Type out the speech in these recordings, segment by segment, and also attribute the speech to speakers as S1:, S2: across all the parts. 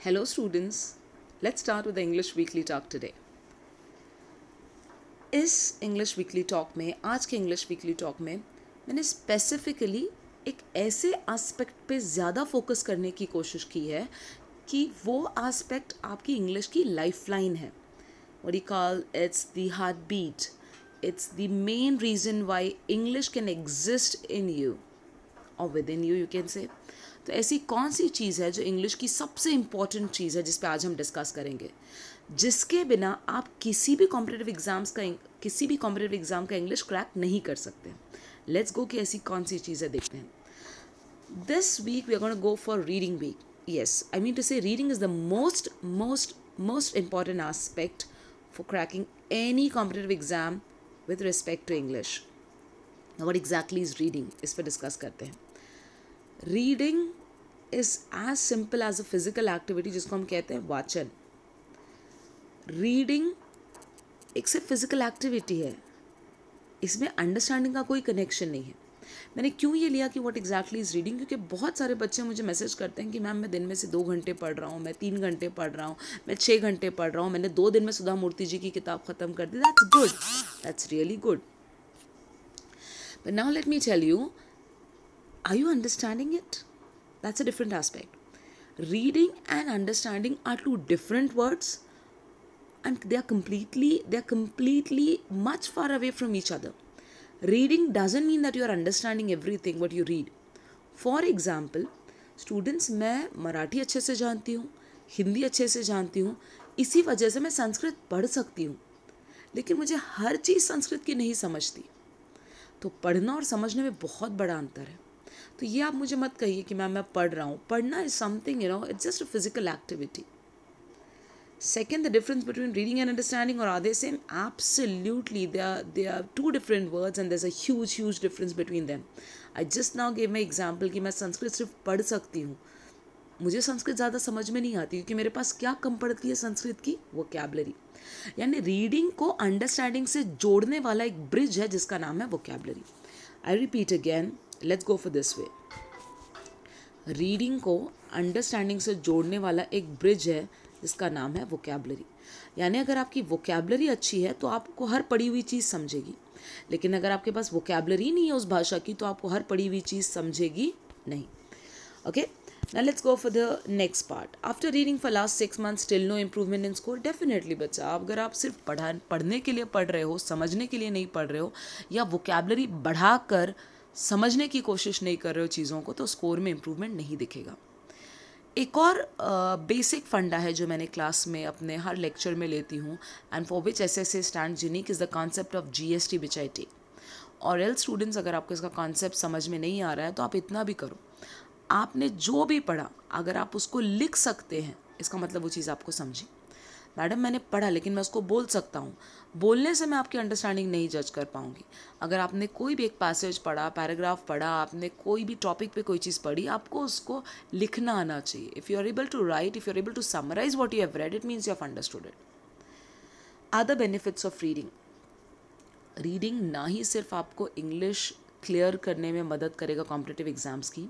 S1: Hello, students. Let's start with the English Weekly Talk today. इस English weekly talk में आज के English weekly talk में मैंने स्पेसिफिकली एक ऐसे एस्पेक्ट पे ज़्यादा फोकस करने की कोशिश की है कि वो एस्पेक्ट आपकी इंग्लिश की लाइफ लाइन है what you call it's the heartbeat it's the main reason why english can exist in you or within you you can say तो ऐसी कौन सी चीज़ है जो इंग्लिश की सबसे इंपॉर्टेंट चीज़ है जिस पे आज हम डिस्कस करेंगे? जिसके बिना आप किसी भी कॉम्पिटेटिव एग्ज़ाम्स का किसी भी कॉम्पिटेटिव एग्ज़ाम का इंग्लिश क्रैक नहीं कर सकते। लेट्स गो कि ऐसी कौन सी चीज़ें देखते हैं। This week we are go for reading week i mean to say reading is the most most most important aspect for cracking any competitive exam with respect to english. Now what exactly is reading इस पर discuss करते हैं। Reading is as simple as a physical activity जिसको हम कहते हैं वाचन। Reading एक सिर्फ़ फ़िज़िकल एक्टिविटी है। इसमें अंडरस्टैंडिंग का कोई कनेक्शन नहीं है। मैंने क्यों ये लिया कि वॉट एग्जैक्टली इज़ रीडिंग क्योंकि बहुत सारे बच्चे मुझे मैसेज करते हैं कि मैम मैं दिन में से दो घंटे पढ़ रहा हूँ, मैं तीन घंटे पढ़ रहा हूँ, मैं छः घंटे पढ़ रहा हूँ, मैंने दो दिन में सुधा मूर्ति जी की किताब ख़त्म कर दी। That's good that's really good but now let me tell you are you understanding it that's a different aspect reading and understanding are two different words and they are completely they are completely much far away from each other reading doesn't mean that you are understanding everything what you read for example students मैं मराठी अच्छे से जानती हूँ हिंदी अच्छे से जानती हूँ इसी वजह से मैं संस्कृत पढ़ सकती हूँ लेकिन मुझे हर चीज़ संस्कृत की नहीं समझती तो पढ़ना और समझने में बहुत बड़ा अंतर है तो ये आप मुझे मत कहिए कि मैम मैं पढ़ रहा हूँ। पढ़ना is something you know it's just a physical activity second the difference between reading and understanding are they same absolutely they are they are two different words and there's a huge difference between them I just now gave my example कि मैं संस्कृत सिर्फ़ पढ़ सकती हूँ। मुझे संस्कृत ज़्यादा समझ में नहीं आती क्योंकि मेरे पास क्या कम पड़ती है संस्कृत की? वो कैबलरी यानी रीडिंग को अंडरस्टैंडिंग से जोड़ने वाला एक ब्रिज है जिसका नाम है वो vocabulary I repeat again let's go for this way reading को अंडरस्टैंडिंग से जोड़ने वाला एक ब्रिज है, जिसका नाम है वोकेबलरी यानी अगर आपकी वोकेबलरी अच्छी है तो आपको हर पढ़ी हुई चीज़ समझेगी. लेकिन अगर आपके पास वोकेबलरी नहीं है उस भाषा की तो आपको हर पढ़ी हुई चीज़ समझेगी नहीं. Okay now let's go for the next part. After reading for last six months, still no improvement in score, definitely बच्चा, अगर आप सिर्फ़ पढ़ा, पढ़ने के लिए पढ़ रहे हो, समझने के लिए नहीं पढ़ रहे हो, या वोकेबलरी बढ़ाकर समझने की कोशिश नहीं कर रहे हो चीज़ों को तो स्कोर में इम्प्रूवमेंट नहीं दिखेगा। एक और बेसिक फंडा है जो मैंने क्लास में अपने हर लेक्चर में लेती हूँ and for which S S A stand unique is the concept of G S T which I T और एल स्टूडेंट्स अगर आपको इसका कॉन्सेप्ट समझ में नहीं आ रहा है तो आप इतना भी करो। आपने जो भी पढ़ा, अगर आप उसको लिख सकते हैं, इसका मतलब वो चीज़ आपको समझी। मैडम, मैंने पढ़ा, लेकिन मैं उसको बोल सकता हूँ। बोलने से मैं आपकी अंडरस्टैंडिंग नहीं जज कर पाऊँगी। अगर आपने कोई भी एक पैसेज पढ़ा पैराग्राफ पढ़ा, आपने कोई भी टॉपिक पे कोई चीज़ पढ़ी, आपको उसको लिखना आना चाहिए। If you are able to write if you are able to summarise what you have read it means you have understood it the benefits of reading reading ना ही सिर्फ़ आपको इंग्लिश क्लियर करने में मदद करेगा कॉम्पिटेटिव एग्ज़ाम्स की।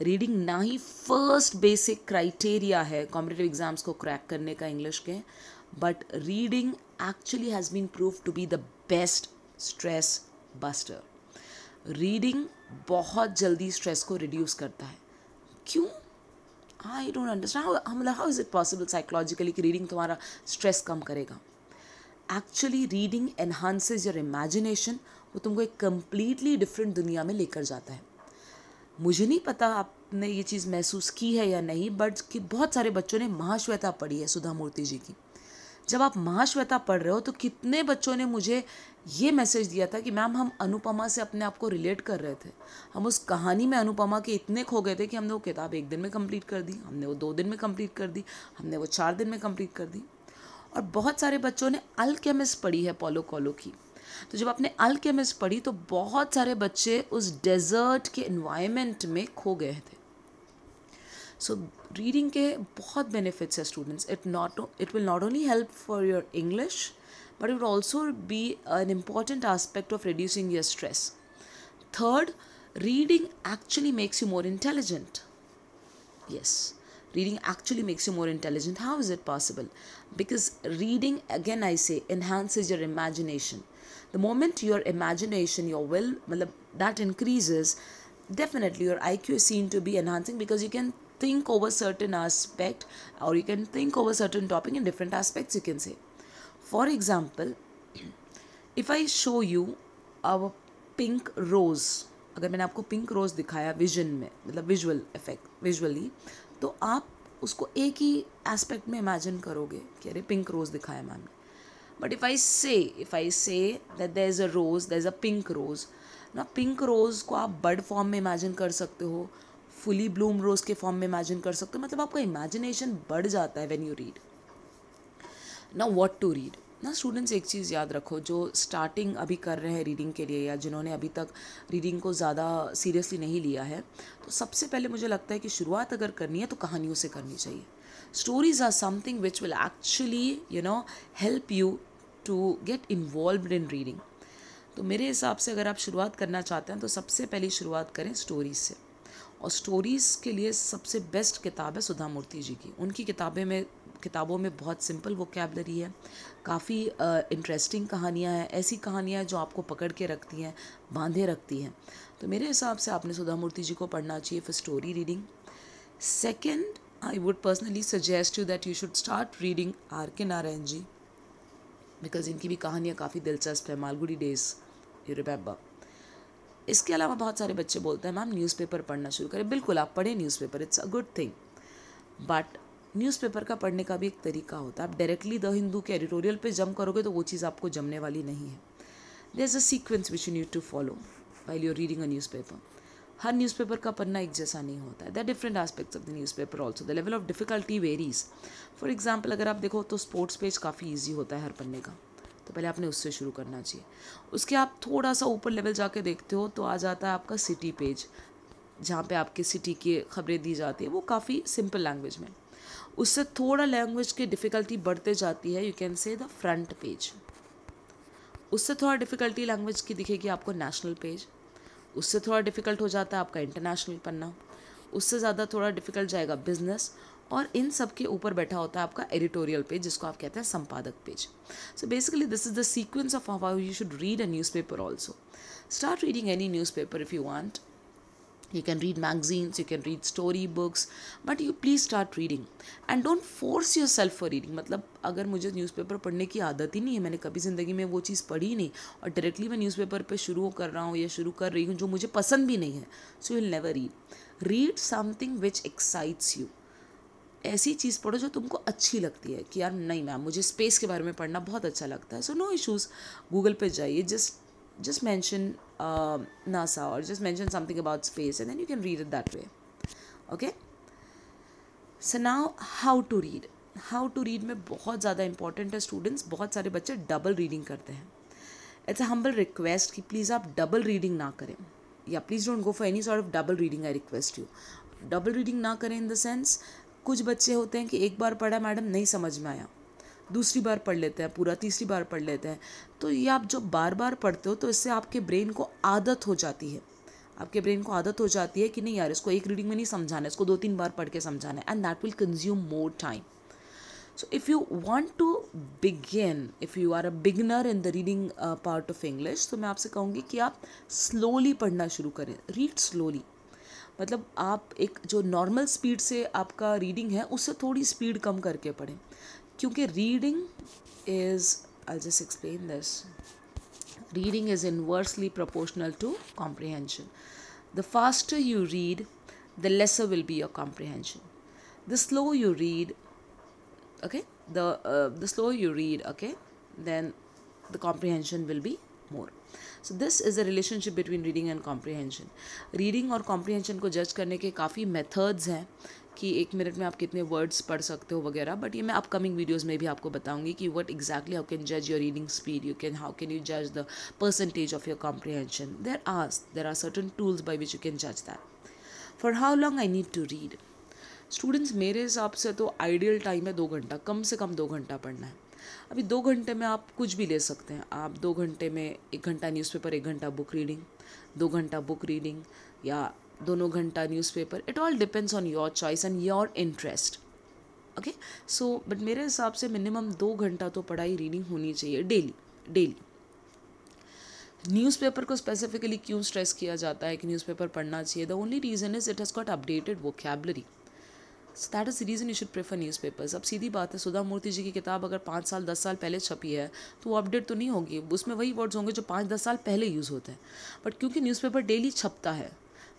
S1: Reading ना ही फ़र्स्ट बेसिक क्राइटेरिया है कॉम्पिटेटिव एग्ज़ाम्स को क्रैक करने का इंग्लिश के but reading actually has been prove to be the best stress buster reading बहुत जल्दी स्ट्रेस को रिड्यूस करता है। क्यों? आई डोंट अंडरस्टैंड मतलब how is it possible psychologically कि रीडिंग तुम्हारा स्ट्रेस कम करेगा? Actually reading enhances your imagination वो तुमको एक कम्प्लीटली डिफरेंट दुनिया में लेकर जाता है। मुझे नहीं पता आपने ये चीज़ महसूस की है या नहीं बट कि बहुत सारे बच्चों ने महाश्वेता पढ़ी है सुधा मूर्ति जी की। जब आप महाश्वेता पढ़ रहे हो तो कितने बच्चों ने मुझे ये मैसेज दिया था कि, मैम, हम अनुपमा से अपने आप को रिलेट कर रहे थे। हम उस कहानी में अनुपमा के इतने खो गए थे कि हमने वो किताब एक दिन में कंप्लीट कर दी, हमने वो दो दिन में कंप्लीट कर दी, हमने वो चार दिन में कंप्लीट कर दी। और बहुत सारे बच्चों ने अल्केमिस्ट पढ़ी है पोलो कोलो की। तो जब आपने अल्केमिस्ट पढ़ी तो बहुत सारे बच्चे उस डेजर्ट के इन्वायरमेंट में खो गए थे। सो रीडिंग के बहुत बेनिफिट्स है students it not it will not only help for your English but it also be an important aspect of reducing your stress third reading actually makes you more intelligent yes reading actually makes you more intelligent how is it possible because reading again I say enhance is your imagination the moment your imagination your will that increases definitely your iq is seen to be enhancing because you can think over certain aspect or you can think over certain topic in different aspects you can say for example if i show you a pink rose अगर मैंने आपको pink rose दिखाया vision में मतलब visual effect visually तो आप उसको एक ही एस्पेक्ट में इमेजिन करोगे कि अरे पिंक रोज़ दिखाया मैम ने but if I say if I say that there is a rose there is a pink rose ना पिंक रोज़ को आप बर्ड फॉर्म में इमेजिन कर सकते हो, फुली ब्लूम रोज़ के फॉर्म में इमेजिन कर सकते हो मतलब आपका इमेजिनेशन बढ़ जाता है व्हेन यू रीड ना व्हाट टू रीड ना स्टूडेंट्स एक चीज़ याद रखो, जो स्टार्टिंग अभी कर रहे हैं रीडिंग के लिए या जिन्होंने अभी तक रीडिंग को ज़्यादा सीरियसली नहीं लिया है तो सबसे पहले मुझे लगता है कि शुरुआत अगर करनी है तो कहानियों से करनी चाहिए। Stories are something which will actually you know help you to get involve in reading तो मेरे हिसाब से अगर आप शुरुआत करना चाहते हैं तो सबसे पहले शुरुआत करें स्टोरीज से। और स्टोरीज़ के लिए सबसे बेस्ट किताब है सुधा मूर्ति जी की। उनकी किताबें में, किताबों में बहुत सिंपल वो कैबलरी है। काफ़ी इंटरेस्टिंग कहानियाँ हैं। ऐसी कहानियाँ जो आपको पकड़ के रखती हैं, बांधे रखती हैं। तो मेरे हिसाब से आपने सुधा मूर्ति जी को पढ़ना चाहिए for story reading second I would personally suggest you that you should start reading R K Narayan ji because इनकी भी कहानियाँ काफ़ी दिलचस्प है, मालगुड़ी डेज़ यू रिमेंबर इसके अलावा बहुत सारे बच्चे बोलते हैं, मैम न्यूज़पेपर पढ़ना शुरू करें। बिल्कुल, आप पढ़ें newspaper it's a good thing but newspaper का पढ़ने का भी एक तरीका होता है। आप डायरेक्टली द हिंदू के एडिटोरियल पे जम करोगे तो वो चीज़ आपको जमने वाली नहीं है। There is a sequence which you need to follow while your reading a newspaper her newspaper का पढ़ना एक जैसा नहीं होता है। The different aspects of the newspaper also the level of difficulty varies for example अगर आप देखो तो स्पोर्ट्स पेज काफ़ी ईजी होता है हर पढ़ने का। तो पहले आपने उससे शुरू करना चाहिए। उसके आप थोड़ा सा ऊपर लेवल जाके देखते हो तो आ जाता है आपका सिटी पेज जहाँ पे आपके सिटी की खबरें दी जाती है। वो काफ़ी सिंपल लैंग्वेज में। उससे थोड़ा लैंग्वेज की डिफ़िकल्टी बढ़ते जाती है you can say the front page उससे थोड़ा डिफ़िकल्टी लैंग्वेज की दिखेगी आपको नेशनल पेज उससे थोड़ा डिफ़िकल्ट हो जाता है आपका इंटरनेशनल पन्ना। उससे ज़्यादा थोड़ा डिफ़िकल्ट जाएगा बिज़नेस और इन सब के ऊपर बैठा होता है आपका एडिटोरियल पेज जिसको आप कहते हैं संपादक page so basically this is the sequence of how you should read a newspaper also start reading any newspaper if you want you can read magazines, you can read story books, but you please start reading. And don't force yourself for reading. मतलब अगर मुझे newspaper पढ़ने की आदत ही नहीं है, मैंने कभी ज़िंदगी में वो चीज़ पढ़ी नहीं और डायरेक्टली मैं न्यूज़पेपर पे शुरू कर रहा हूँ या शुरू कर रही हूँ जो मुझे पसंद भी नहीं है so will never read read something which excites you ऐसी चीज़ पढ़ो जो तुमको अच्छी लगती है कि यार नहीं मैम, मुझे स्पेस के बारे में पढ़ना बहुत अच्छा लगता है. सो नो इशूज़ गूगल पे जाइए. Just just mention uh, NASA or just mention something about space and then you can read it that way. Okay? So now how to read. How to read में बहुत ज़्यादा important है students बहुत सारे बच्चे double reading करते हैं it's a humble request कि प्लीज़ आप डबल रीडिंग ना करें या please don't go for any sort of double reading I request you double reading ना करें इन द सेंस कुछ बच्चे होते हैं कि एक बार पढ़ा मैडम नहीं समझ में आया दूसरी बार पढ़ लेते हैं, पूरा तीसरी बार पढ़ लेते हैं। तो ये आप जब बार बार पढ़ते हो तो इससे आपके ब्रेन को आदत हो जाती है। आपके ब्रेन को आदत हो जाती है कि नहीं यार, इसको एक रीडिंग में नहीं समझाना है इसको दो तीन बार पढ़ के समझाना है and that will consume more time so if you want to begin if you are a beginner in the reading part of English तो मैं आपसे कहूँगी कि आप स्लोली पढ़ना शुरू करें। रीड स्लोली मतलब आप एक जो नॉर्मल स्पीड से आपका रीडिंग है, उससे थोड़ी स्पीड कम करके पढ़ें। क्योंकि reading is I just explain this reading is inversely proportional to comprehension the faster you read the lesser will be your comprehension the slow you read okay the slow you read okay then the comprehension will be more so this is the relationship between reading and comprehension reading और comprehension को जज करने के काफ़ी methods हैं कि एक minute में आप कितने वर्ड्स पढ़ सकते हो वगैरह बट ये मैं अपकमिंग वीडियोज़ में भी आपको बताऊँगी कि वट एग्जैक्टली हाउ कैन जज your reading speed you can how can you जज the percentage of your comprehension there are there are certain tools by which you can जज that for how long I need to read students मेरे हिसाब से तो ideal time है दो घंटा, कम से कम दो घंटा पढ़ना है। अभी दो घंटे में आप कुछ भी ले सकते हैं। आप दो घंटे में एक घंटा न्यूज़पेपर एक घंटा बुक रीडिंग दो घंटा बुक रीडिंग या दोनों घंटा newspaper it all depends on your choice and your interest okay so but मेरे हिसाब से मिनिमम दो घंटा तो पढ़ाई रीडिंग होनी चाहिए डेली डेली न्यूज़पेपर को स्पेसिफिकली क्यों स्ट्रेस किया जाता है कि न्यूज़पेपर पढ़ना चाहिए? The only reason is it has got updated vocabulary so that is reason you should prefer newspapers अब सीधी बात है सुधा मूर्ति जी की किताब अगर पाँच साल, दस साल पहले छपी है तो वो अपडेट तो नहीं होगी। उसमें वही वर्ड्स होंगे जो पाँच, दस साल पहले यूज़ होते हैं। बट क्योंकि न्यूज़पेपर डेली छपता है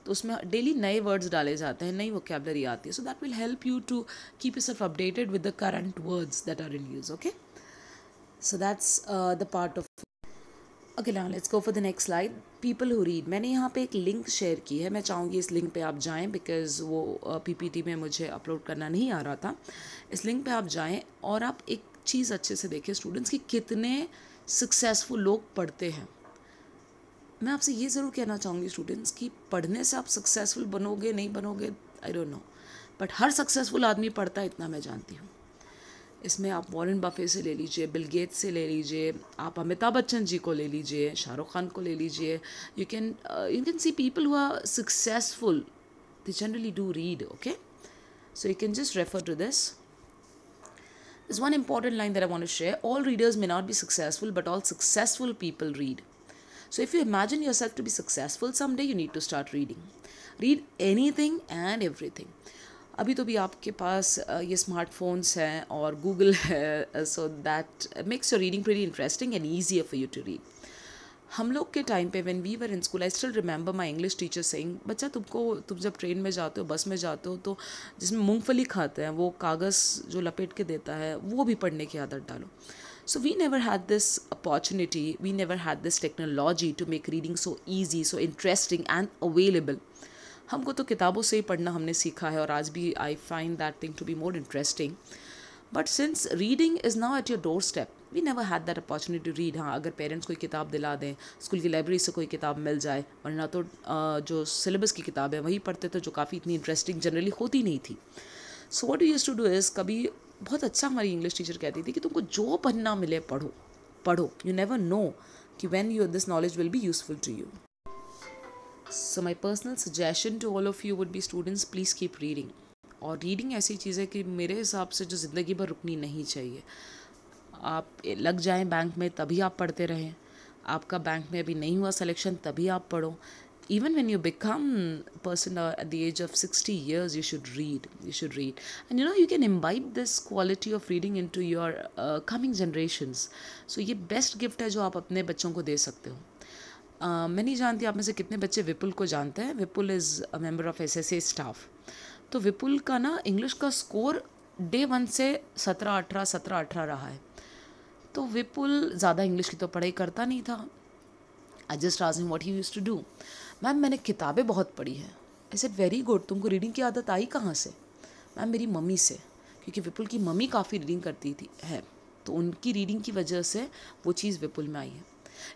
S1: तो उसमें डेली नए वर्ड्स डाले जाते हैं नई वोकेबलरी आती है। So that will help you to keep yourself updated with the current words that are in use okay so that's the part of okay ना let's go for the next slide people who read मैंने यहाँ पे एक link share की है। मैं चाहूँगी इस लिंक पे आप जाएँ बिकॉज़ वो पीपीटी uh, में मुझे अपलोड करना नहीं आ रहा था। इस लिंक पे आप जाएँ और आप एक चीज़ अच्छे से देखें। स्टूडेंट्स कि कितने सक्सेसफुल लोग पढ़ते हैं। मैं आपसे ये ज़रूर कहना चाहूँगी स्टूडेंट्स कि पढ़ने से आप सक्सेसफुल बनोगे, नहीं बनोगे आई डोंट नो बट हर सक्सेसफुल आदमी पढ़ता है, इतना मैं जानती हूँ। इसमें आप वॉरेन बफे से ले लीजिए, बिल गेट्स से ले लीजिए, आप अमिताभ बच्चन जी को ले लीजिए, शाहरुख खान को ले लीजिए। You can you can see people who are successful they generally do read okay so you can just refer to this there's one important line that i want to share. All readers may not be successful, but all successful people read. So, if you imagine yourself to be successful someday, you need to start reading. Read anything and everything. अभी तो भी आपके पास ये smartphones हैं और Google है so that makes your reading very interesting and easier for you to read हम लोग के टाइम पे when we were in school I still remember my English teacher saying बच्चा, तुमको, तुम जब ट्रेन में जाते हो बस में जाते हो तो जिसमें मूंगफली खाते हैं, वो कागज़ जो लपेट के देता है, वो भी पढ़ने की आदत डालो. So we never had this opportunity we never had this technology to make reading so easy so interesting and available हमको तो किताबों से ही पढ़ना हमने सीखा है और आज भी I find that thing to be more interesting but since reading is now at your door step we never had that opportunity to read हाँ अगर पेरेंट्स कोई किताब दिला दें स्कूल की लाइब्रेरी से कोई किताब मिल जाए, वरना तो जो सिलेबस की किताब है, वही पढ़ते थे जो काफ़ी इतनी इंटरेस्टिंग जनरली होती नहीं थी. So what used to do is कभी बहुत अच्छा हमारी इंग्लिश टीचर कहती थी कि तुमको जो पढ़ना मिले पढ़ो पढ़ो। यू नेवर नो कि when you this knowledge will be useful to you so my personal suggestion to all of you would be students please keep reading और रीडिंग ऐसी चीज़ है कि मेरे हिसाब से जो ज़िंदगी भर रुकनी नहीं चाहिए। आप लग जाएँ बैंक में, तभी आप पढ़ते रहें। आपका बैंक में अभी नहीं हुआ सिलेक्शन तभी आप पढ़ो। Even when you become a person uh, at the age of 60 years you should read you should read and you know you can imbibe this quality of reading into your uh, coming generations so ये best gift है जो आप अपने बच्चों को दे सकते हो मैं नहीं जानती आप में से कितने बच्चे विपुल को जानते हैं Vipul is a member of S S A staff तो विपुल का ना इंग्लिश का स्कोर डे वन से सत्रह अठारह सत्रह अठारह रहा है तो विपुल ज़्यादा इंग्लिश की तो पढ़ाई करता नहीं था I just asking what he used to do ma'am मैंने किताबें बहुत पढ़ी है। आई सेड वेरी गुड तुमको रीडिंग की आदत आई कहाँ से? मैम मेरी मम्मी से, क्योंकि विपुल की मम्मी काफ़ी रीडिंग करती थी, है। तो उनकी रीडिंग की वजह से वो चीज़ विपुल में आई है।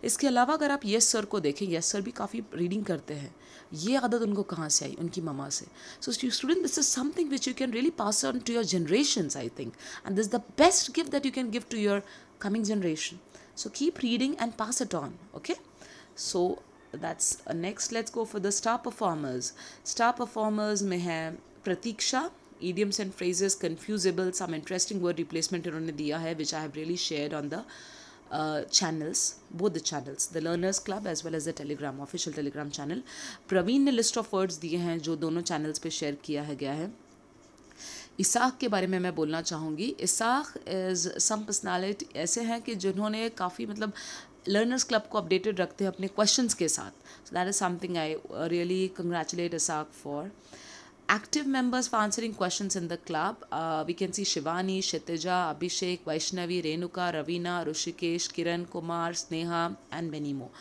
S1: इसके अलावा अगर आप यस सर को देखें यस सर भी काफ़ी रीडिंग करते हैं। ये आदत उनको कहाँ से आई? उनकी ममा से। So student this is something which you can really pass on to your generation I think and this the best gift that you can give to your coming generation so keep reading and pass it on okay so that's next let's go for the star performers star performers में है Pratiksha idioms and phrases confusable some interesting word replacement इन्होंने दिया है which I have really shared on the uh, channels, both the channels, the Learners Club as well as the Telegram, official Telegram channel. Praveen ने list of words दिए हैं जो दोनों channels पे share किया है गया है इसाक के बारे में मैं बोलना चाहूँगी इसाक इज़ सम पर्सनालिटी ऐसे हैं कि जिन्होंने काफ़ी मतलब लर्नर्स क्लब को अपडेटेड रखते हैं अपने क्वेश्चन के साथ. So that is something I really congratulate us असाक for active members for answering question in the club we can see Shivani Kshitija Abhishek Vaishnavi Renuka Raveena Rishikesh Kiran Kumar Sneha and many more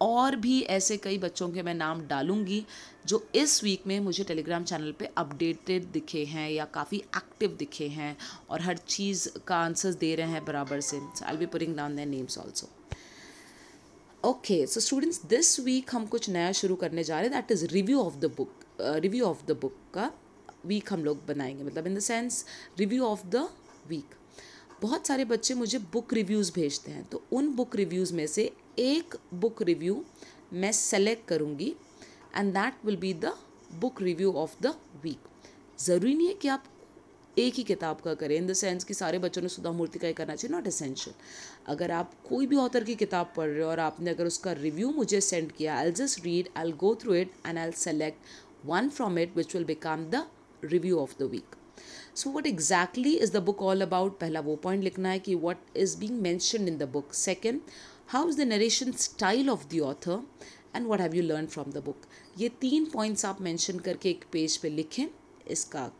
S1: और भी ऐसे कई बच्चों के मैं नाम डालूँगी जो इस वीक में मुझे टेलीग्राम चैनल पे अपडेटेड दिखे हैं या काफ़ी एक्टिव दिखे हैं और हर चीज़ का आंसर्स दे रहे हैं बराबर से। I be putting down their names also okay so students this week हम कुछ नया शुरू करने जा रहे हैं। That is review of the book review of the book का वीक हम लोग बनाएँगे। मतलब in the sense review of the week बहुत सारे बच्चे मुझे बुक रिव्यूज़ भेजते हैं तो उन बुक रिव्यूज़ में से एक बुक रिव्यू मैं सेलेक्ट करूँगी and that will be the book review of the week ज़रूरी नहीं है कि आप एक ही किताब का करें इन द सेंस कि सारे बच्चों ने सुधा मूर्ति का ही करना चाहिए नॉट एसेंशियल अगर आप कोई भी ऑथर की किताब पढ़ रहे हो और आपने अगर उसका रिव्यू मुझे सेंड किया I just read I go through it and I select one from it which will become the review of the week so what exactly is the book all about पहला वो point लिखना है कि what is being mention in the book second how is the narration style of the author and what have you learn from the book ये तीन points आप mention करके एक पेज पे लिखें। इसका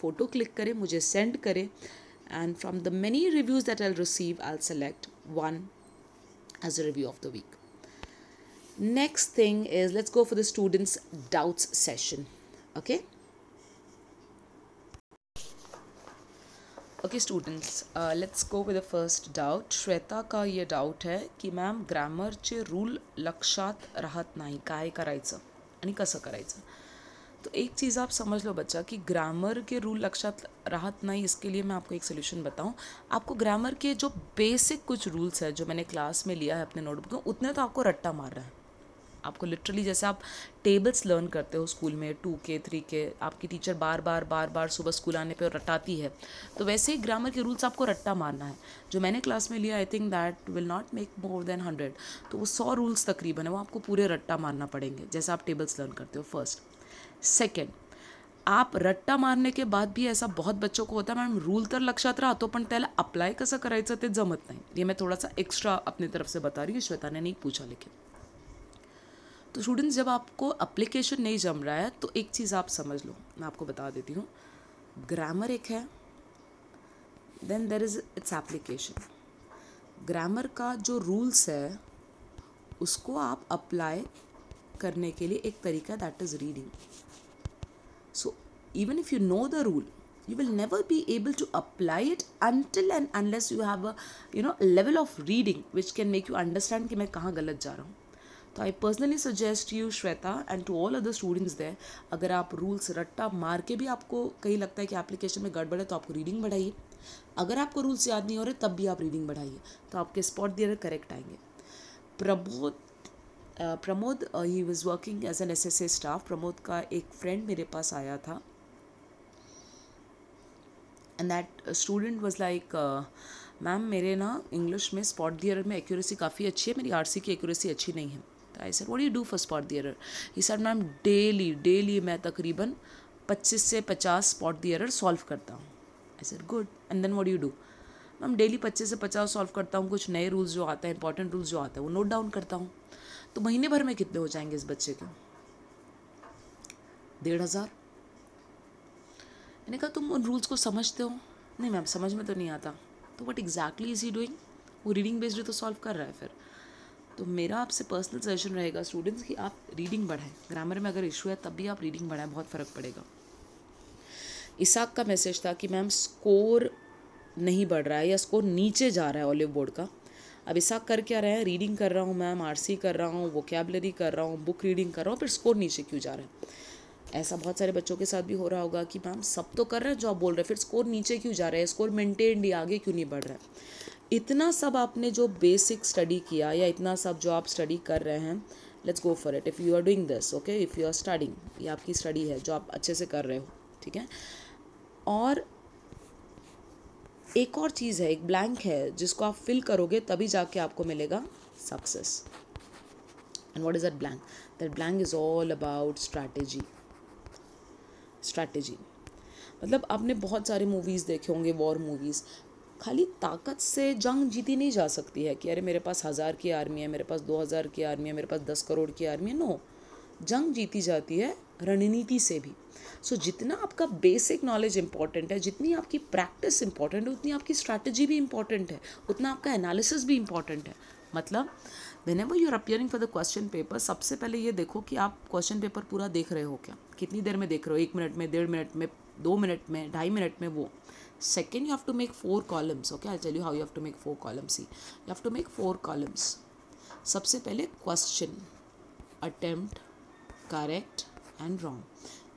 S1: फ़ोटो क्लिक करें, मुझे सेंड करें। And from the many reviews that I receive I select one as a review of the week next thing is, let's go for the students doubts session. Okay? Okay students let's go with the first doubt. Shweta का ये doubt है की ma'am ग्रॅमरचे rule लक्षात राहत नाही काय करायचं आणि कसं तो एक चीज़ आप समझ लो बच्चा कि ग्रामर के रूल लक्षात राहत नहीं इसके लिए मैं आपको एक सोल्यूशन बताऊँ। आपको ग्रामर के जो बेसिक कुछ रूल्स है जो मैंने क्लास में लिया है अपने नोटबुक में, उतने तो आपको रट्टा मार रहा है। आपको लिटरली जैसे आप टेबल्स लर्न करते हो स्कूल में टू के थ्री के, आपकी टीचर बार बार बार बार सुबह स्कूल आने पे रटाती है। तो वैसे ही ग्रामर के रूल्स आपको रट्टा मारना है। जो मैंने क्लास में लिया I think that will not make more than hundred तो वो सौ रूल्स तकरीबन है, वो आपको पूरे रट्टा मारना पड़ेंगे, जैसे आप टेबल्स लर्न करते हो फ़र्स्ट सेकेंड आप रट्टा मारने के बाद भी ऐसा बहुत बच्चों को होता है मॅडम रूल तर लक्षात राहतो पण त्याला अप्लाय कसं करायचं ते जमत नाही. ये मैं थोड़ा सा एक्स्ट्रा अपनी तरफ़ से बता रही हूँ, श्वेता ने नहीं पूछा लेकिन। तो स्टूडेंट्स जब आपको अप्लीकेशन नहीं जम रहा है तो एक चीज़ आप समझ लो। मैं आपको बता देती हूँ। ग्रामर एक है। Then there is its application grammar का जो रूल्स है, उसको आप अप्लाई करने के लिए एक तरीका that is reading so even if you know the rule you will never be able to apply it until and unless you have a you know level of reading which can make you understand कि मैं कहाँ गलत जा रहा हूँ। तो I personally suggest you Shweta and to all other students there अगर आप रूल्स रट्टा मार के भी आपको कहीं लगता है कि एप्लीकेशन में गड़बड़ है तो आपको रीडिंग बढ़ाइए। अगर आपको रूल्स याद नहीं हो रहे, तब भी आप रीडिंग बढ़ाइए। तो आपके स्पॉट दियर करेक्ट आएँगे। Prabodh Pramod he was working as an S S A staff Pramod का एक फ्रेंड मेरे पास आया था। And that student was like ma'am मेरे ना इंग्लिश में स्पॉट दियर में एक्यूरेसी काफ़ी अच्छी है, मेरी आर सी की एक्यूरेसी अच्छी नहीं है। I said what you do for spot the error he said ma'am daily daily मैं तकरीबन पच्चीस से पचास स्पॉट दियर सॉल्व करता हूँ. I said good and then what you do ma'am daily पच्चीस से पचास सॉल्व करता हूँ, कुछ नए रूल्स जो आते हैं इंपॉर्टेंट रूल्स जो आते हैं, वो नोट डाउन करता हूँ। तो महीने भर में कितने हो जाएँगे इस बच्चे के? डेढ़ हज़ार. मैंने कहा, तुम उन रूल्स को समझते हो? नहीं मैम समझ में तो नहीं आता. तो what exactly is he doing वो रीडिंग बेस्ड तो सॉल्व कर रहा है फिर. तो मेरा आपसे पर्सनल सजेशन रहेगा स्टूडेंट्स कि आप रीडिंग बढ़ाएँ। ग्रामर में अगर इशू है, तब भी आप रीडिंग बढ़ाएँ, बहुत फ़र्क पड़ेगा। इसाक का मैसेज था कि मैम स्कोर नहीं बढ़ रहा है या स्कोर नीचे जा रहा है ऑलिव बोर्ड का। अब ऐसा कर क्या रहे हैं? रीडिंग कर रहा हूँ मैम आरसी कर रहा हूँ वोकेबलरी कर रहा हूँ बुक रीडिंग कर रहा हूँ, फिर स्कोर नीचे क्यों जा रहा है? ऐसा बहुत सारे बच्चों के साथ भी हो रहा होगा कि मैम सब तो कर रहे हैं जो आप बोल रहे हैं, फिर स्कोर नीचे क्यों जा रहा है? स्कोर मेंटेन ही आगे क्यों नहीं बढ़ रहा है? इतना सब आपने जो बेसिक स्टडी किया या इतना सब जो आप स्टडी कर रहे हैं let's go for it if you are doing this okay if you are studying ये आपकी स्टडी है जो आप अच्छे से कर रहे हो, ठीक है? और एक और चीज़ है, एक ब्लैंक है, जिसको आप फिल करोगे तभी जाके आपको मिलेगा success and what is that blank that blank is all about strategy strategy मतलब आपने बहुत सारे मूवीज़ देखे होंगे वॉर मूवीज़ खाली ताकत से जंग जीती नहीं जा सकती है कि अरे मेरे पास हज़ार की आर्मी है मेरे पास दो हज़ार की आर्मी है मेरे पास दस करोड़ की आर्मी है। नो जंग जीती जाती है रणनीति से भी। सो so, जितना आपका बेसिक नॉलेज इंपॉर्टेंट है जितनी आपकी प्रैक्टिस इंपॉर्टेंट है उतनी आपकी स्ट्रैटेजी भी इंपॉर्टेंट है उतना आपका एनालिसिस भी इंपॉर्टेंट है। मतलब whenever you are appearing for the question paper सबसे पहले ये देखो कि आप क्वेश्चन पेपर पूरा देख रहे हो क्या? कितनी देर में देख रहे हो? एक मिनट में डेढ़ मिनट में दो मिनट में ढाई मिनट में वो। Second you have to make four columns okay I tell you how you have to make four columns he you have to make four columns सबसे पहले question attempt correct and wrong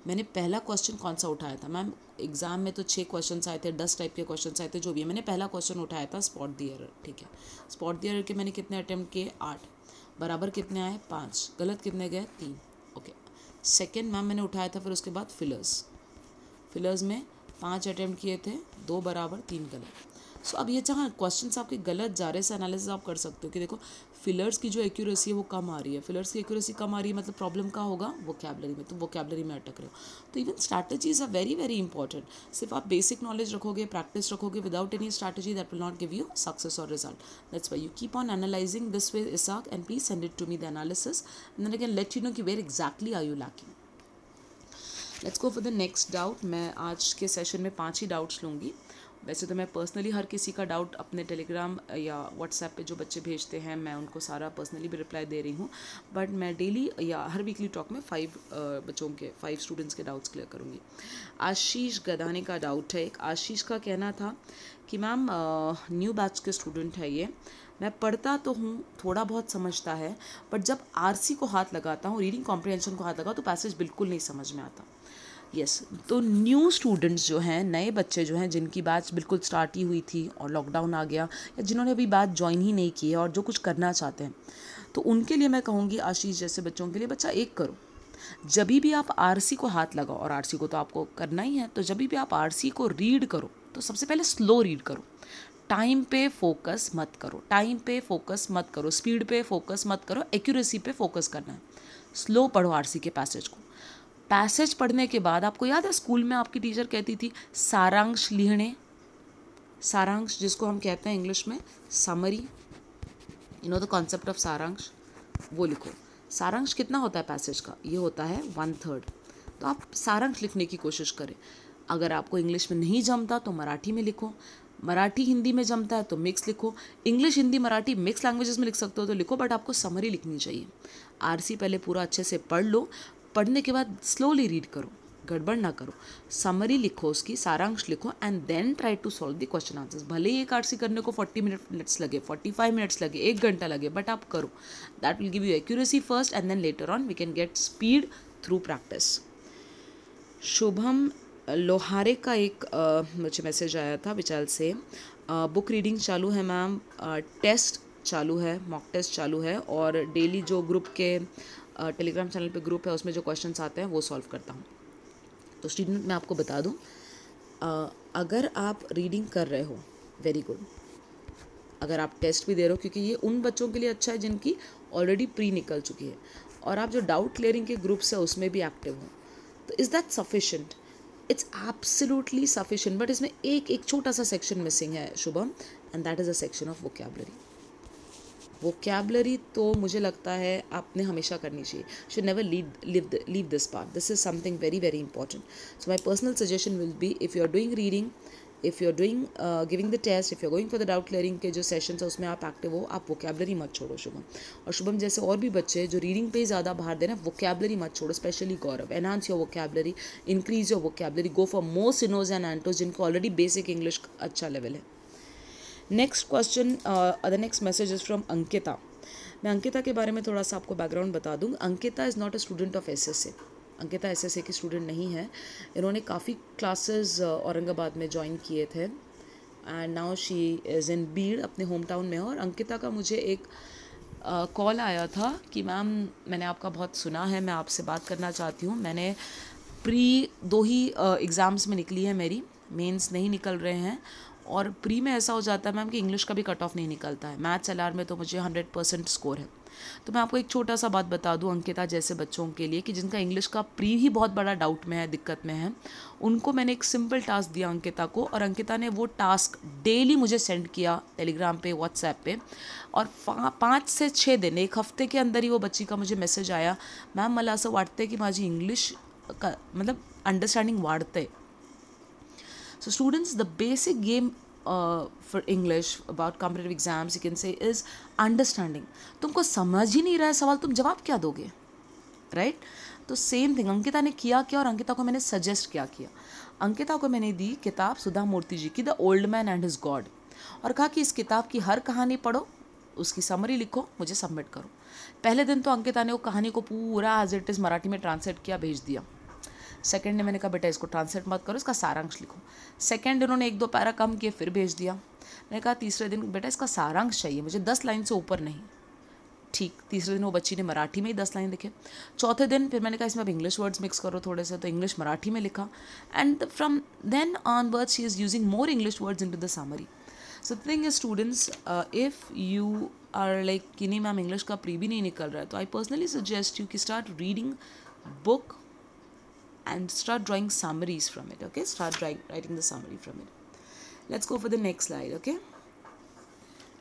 S1: मैंने पहला question कौन सा उठाया था? Ma'am exam में तो छः क्वेश्चन आए थे, दस टाइप के क्वेश्चन आए थे, जो भी है। मैंने पहला क्वेश्चन उठाया था स्पॉट दी एरर ठीक है? स्पॉट दी एरर के मैंने कितने अटैम्प्ट किए? आठ। बराबर कितने आए? पाँच। गलत कितने गए? तीन। ओके सेकेंड मैम मैंने उठाया था, फिर उसके बाद फिलर्स फिलर्स में पाँच अटैम्प्ट किए थे, दो बराबर, तीन गलत। सो अब ये जहाँ क्वेश्चन आपके गलत जा रहे से एनालिसिस आप कर सकते हो कि देखो फिलर्स की जो एक्यूरेसी है, वो कम आ रही है। फिलर्स की एक्यूरेसी कम आ रही है मतलब प्रॉब्लम का होगा वो कैबलरी में तो वो कैबलरी में अटक रहे हो। तो even strategies are very very important सिर्फ़ आप बेसिक नॉलेज रखोगे प्रैक्टिस रखोगे without any strategy that will not give you success और result that's why you keep on analysing this way Ishaq and please send it to me the analysis and I can let you know कि where exactly are you lacking let's go for the next doubt मैं आज के session में पाँच ही doubts लूँगी। वैसे तो मैं पर्सनली हर किसी का डाउट अपने टेलीग्राम या व्हाट्सएप पे जो बच्चे भेजते हैं, मैं उनको सारा पर्सनली भी रिप्लाई दे रही हूँ। बट मैं डेली या हर वीकली टॉक में फाइव बच्चों के फाइव स्टूडेंट्स के डाउट्स क्लियर करूँगी। आशीष गदाने का डाउट है एक। आशीष का कहना था कि मैम न्यू बैच के स्टूडेंट है ये। मैं पढ़ता तो हूँ, थोड़ा बहुत समझता है बट जब आरसी को हाथ लगाता हूँ रीडिंग कॉम्प्रिहेंशन को हाथ लगा तो पैसेज बिल्कुल नहीं समझ में आता। यस yes, तो न्यू स्टूडेंट्स जो हैं नए बच्चे जो हैं जिनकी बैच बिल्कुल स्टार्ट ही हुई थी और लॉकडाउन आ गया या जिन्होंने अभी बैच ज्वाइन ही नहीं की है और जो कुछ करना चाहते हैं तो उनके लिए मैं कहूँगी आशीष जैसे बच्चों के लिए बच्चा एक करो। जब भी आप आरसी को हाथ लगाओ और आरसी को तो आपको करना ही है तो जब भी आप आरसी को रीड करो तो सबसे पहले स्लो रीड करो। टाइम पे फोकस मत करो। टाइम पे फोकस मत करो। स्पीड पे फोकस मत करो। एक्यूरेसी पे फोकस करना है। स्लो पढ़ो आरसी के पैसेज को। पैसेज पढ़ने के बाद, आपको याद है स्कूल में आपकी टीचर कहती थी, सारांश लिखने। सारांश, जिसको हम कहते हैं इंग्लिश में summary you know the concept of सारांश? वो लिखो। सारांश कितना होता है पैसेज का? ये होता है वन थर्ड तो आप सारांश लिखने की कोशिश करें। अगर आपको इंग्लिश में नहीं जमता तो मराठी में लिखो। मराठी हिंदी में जमता है तो मिक्स लिखो। English, Hindi, Marathi mix languages में लिख सकते हो तो लिखो बट आपको समरी लिखनी चाहिए। आरसी पहले पूरा अच्छे से पढ़ लो। पढ़ने के बाद स्लोली रीड करो गड़बड़ ना करो। समरी लिखो उसकी सारांश लिखो and then try to solve the question answers भले ही एक आरसी करने को फोर्टी मिनट्स लगे फोर्टी फाइव मिनट्स लगे एक घंटा लगे बट आप करो। That will give you accuracy first and then later on we can get speed through practice Shubham Lohare का एक uh, मुझे मैसेज आया था विचाल से। बुक uh, रीडिंग चालू है मैम टेस्ट चालू है मॉक टेस्ट चालू है और डेली जो ग्रुप के टेलीग्राम चैनल पे ग्रुप है, उसमें जो क्वेश्चंस आते हैं, वो सॉल्व करता हूँ। तो स्टूडेंट मैं आपको बता दूँ अगर आप रीडिंग कर रहे हो वेरी गुड अगर आप टेस्ट भी दे रहे हो, क्योंकि ये उन बच्चों के लिए अच्छा है, जिनकी ऑलरेडी प्री निकल चुकी है। और आप जो डाउट क्लियरिंग के ग्रुप्स है, उसमें भी एक्टिव हो। तो is that sufficient it's absolutely sufficient but इसमें एक एक छोटा सा सेक्शन मिसिंग है, Shubham and that is a section of vocabulary vocabulary तो मुझे लगता है आपने हमेशा करनी चाहिए। Should never leave leave this part this is something very very important so my personal suggestion will be if you are doing reading if you are doing giving the test if you going for the doubt clearing के जो session है, उसमें आप active हो, आप vocabulary मत छोड़ो, शुभम। और शुभम, जैसे और भी बच्चे जो रीडिंग पे ही ज़्यादा बाहर दे रहे हैं वोकेबलरी मत छोड़ो specially Gaurav. Enhance your vocabulary increase your vocabulary go for more synonyms and antonyms जिनको ऑलरेडी बेसिक इंग्लिश अच्छा लेवल है। Next question the next message is from Ankita मैं अंकिता के बारे में थोड़ा सा आपको बैकग्राउंड बता दूँ। Ankita is not a student of S S A Ankita S S A की स्टूडेंट नहीं है। इन्होंने काफ़ी क्लासेस uh, औरंगाबाद में ज्वाइन किए थे। And now she is in Beed अपने होम टाउन में। और अंकिता का मुझे एक कॉल uh, आया था कि मैम मैंने आपका बहुत सुना है। मैं आपसे बात करना चाहती हूँ। मैंने प्री दो ही एग्ज़ाम्स uh, में निकली है मेरी। मेंस नहीं निकल रहे हैं। और प्री में ऐसा हो जाता है मैम कि इंग्लिश का भी कट ऑफ़ नहीं निकलता है। मैथ्स एल में तो मुझे हंड्रेड परसेंट स्कोर है। तो मैं आपको एक छोटा सा बात बता दूँ अंकिता जैसे बच्चों के लिए कि जिनका इंग्लिश का प्री ही बहुत बड़ा डाउट में है, दिक्कत में है, उनको मैंने एक सिंपल टास्क दिया अंकिता को और अंकिता ने वो टास्क डेली मुझे सेंड किया टेलीग्राम पे व्हाट्सएप पे और पाँच से छः दिन, एक हफ़्ते के अंदर ही वो बच्ची का मुझे मैसेज आया, मैम मला असं वाटतं की माझी इंग्लिश का मतलब अंडरस्टँडिंग वाढते। So students, the basic game uh, for English about competitive exams, you can say is understanding. तुमको समझ ही नहीं रहा है सवाल तुम जवाब क्या दोगे? Right right? तो सेम थिंग अंकिता ने किया क्या और अंकिता को मैंने सजेस्ट क्या किया? अंकिता को मैंने दी किताब सुधा मूर्ति जी की the old man and his God और कहा कि इस किताब की हर कहानी पढ़ो उसकी समरी लिखो मुझे सबमिट करो। पहले दिन तो अंकिता ने वो कहानी को पूरा एज इट इज़ मराठी में ट्रांसलेट किया भेज दिया। सेकेंड ने मैंने कहा, बेटा, इसको ट्रांसलेट मत करो, इसका सारांश लिखो. सेकेंड उन्होंने एक दो पैरा कम किए, फिर भेज दिया। मैंने कहा, तीसरे दिन, बेटा, इसका सारांश चाहिए, मुझे दस लाइन से ऊपर नहीं। ठीक, तीसरे दिन वो बच्ची ने मराठी में ही दस लाइन लिखे। चौथे दिन, फिर मैंने कहा, इसमें अब इंग्लिश वर्ड्स मिक्स करो थोड़े से तो इंग्लिश मराठी में लिखा। And from then onward she is using more English words into the summary so thing is students if you are like कि नहीं मैम इंग्लिश का प्री भी नहीं निकल रहा है तो आई पर्सनली सजेस्ट यू कि start reading book and start drawing summaries from it okay start drawing, writing the summary from it let's go for the next slide okay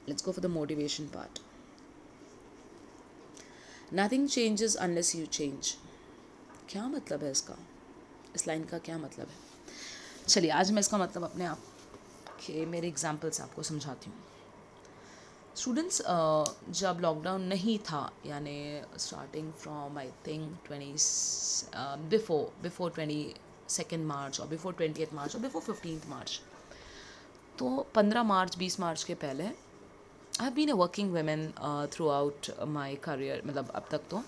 S1: let's go for the motivation part nothing changes unless you change क्या मतलब है इसका इस line का क्या मतलब है चलिए आज मैं इसका मतलब अपने आप के मेरे एग्जाम्पल्स आपको समझाती हूँ स्टूडेंट्स जब लॉकडाउन नहीं था, यानी starting from I think twenty before before twenty second March और बिफोर ट्वेंटी मार्च और बिफोर फिफ्टीन मार्च। तो पंद्रह मार्च, बीस मार्च के पहले I have been a working women throughout my career मतलब अब तक तो।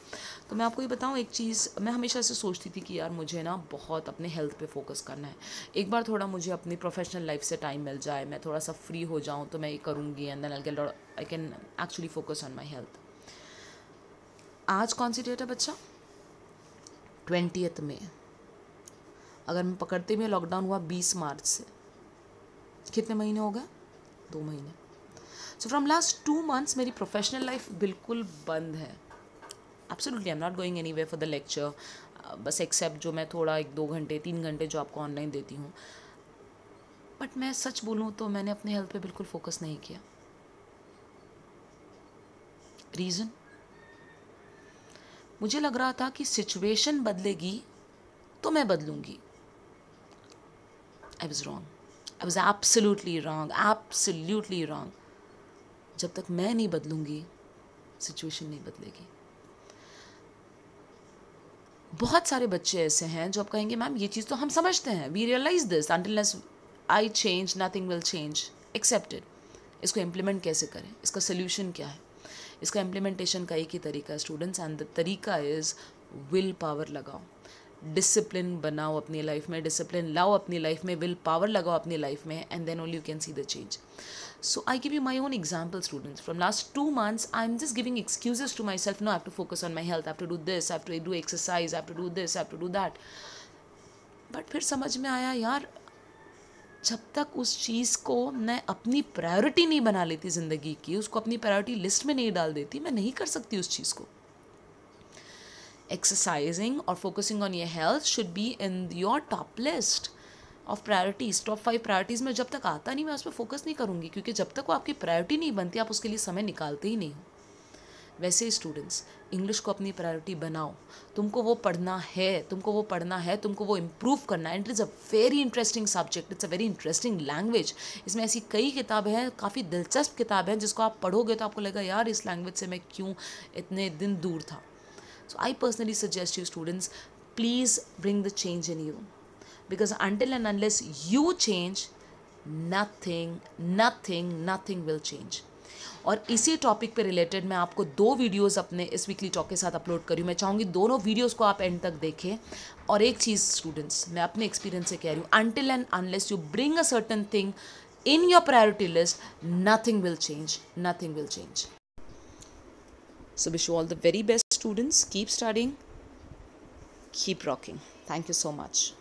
S1: तो मैं आपको ये बताऊँ, एक चीज़ मैं हमेशा से सोचती थी कि यार मुझे ना बहुत अपने हेल्थ पे फोकस करना है। एक बार थोड़ा मुझे अपनी प्रोफेशनल लाइफ से टाइम मिल जाए, मैं थोड़ा सा फ्री हो जाऊँ तो मैं ये करूँगी and then I get I can actually focus on my health आज कौन सी डेट है बच्चा? ट्वेंटी में अगर मैं पकड़ते हुए लॉकडाउन हुआ बीस मार्च से। कितने महीने हो गए? दो महीने। So from last two months मेरी प्रोफेशनल लाइफ बिल्कुल बंद है। Absolutely I am not going any way for the lecture बस एक्सेप्ट जो मैं थोड़ा एक दो घंटे, तीन घंटे जो आपको ऑनलाइन देती हूँ। बट मैं सच बोलूँ तो मैंने अपने हेल्थ पे बिल्कुल फोकस नहीं किया। रीज़न मुझे लग रहा था कि सिचुएशन बदलेगी तो मैं बदलूँगी। I was wrong I was absolutely wrong absolutely wrong जब तक मैं नहीं बदलूँगी सिचुएशन नहीं बदलेगी। बहुत सारे बच्चे ऐसे हैं जो आप कहेंगे, मैम, ये चीज़ तो हम समझते हैं। We realise this until unless I change nothing will change accepted इसको इम्प्लीमेंट कैसे करें? इसका सोल्यूशन क्या है? इसका इम्प्लीमेंटेशन का एक ही तरीका स्टूडेंट्स एंड द तरीका इज़ विल पावर लगाओ। डिसिप्लिन बनाओ अपनी लाइफ में डिसिप्लिन लाओ अपनी लाइफ में विल पावर लगाओ अपनी लाइफ में and then only you can see the change So I give you my own example, students. From last two months, I'm just giving excuses to myself. No, I have to focus on my health. I have to do this. I have to do exercise. I have to do this. I have to do that. But फिर समझ में आया यार जब तक उस चीज़ को मैं अपनी प्रायोरिटी नहीं बना लेती ज़िंदगी की उसको अपनी प्रायोरिटी लिस्ट में नहीं डाल देती मैं नहीं कर सकती उस चीज़ को एक्सरसाइजिंग और focusing on your health should be in your top list of priorities top five priorities में जब तक आता नहीं, मैं उस पर फोकस नहीं करूँगी, क्योंकि जब तक वो आपकी प्रायोरिटी नहीं बनती, आप उसके लिए समय निकालते ही नहीं हो। वैसे स्टूडेंट्स इंग्लिश को अपनी प्रायोरिटी बनाओ। तुमको वो पढ़ना है, तुमको वो पढ़ना है, तुमको वो इम्प्रूव करना है। It is a very interesting subject it's a very interesting language इसमें ऐसी कई किताबें हैं, काफ़ी दिलचस्प किताबें हैं, जिसको आप पढ़ोगे तो आपको लगेगा, यार, इस लैंग्वेज से मैं क्यों इतने दिन दूर था? So I personally suggest you students please bring the change in you because until and unless you change, nothing nothing nothing will change. और इसी टॉपिक पे रिलेटेड मैं आपको दो वीडियोस अपने इस वीकली टॉक के साथ अपलोड करी मैं चाहूँगी दोनों वीडियोस को आप एंड तक देखें। और एक चीज़ स्टूडेंट्स मैं अपने एक्सपीरियंस से कह रही हूँ until and unless you bring a certain thing in your priority list nothing will change nothing will change so wish you all the very best students keep starting keep rocking thank you so much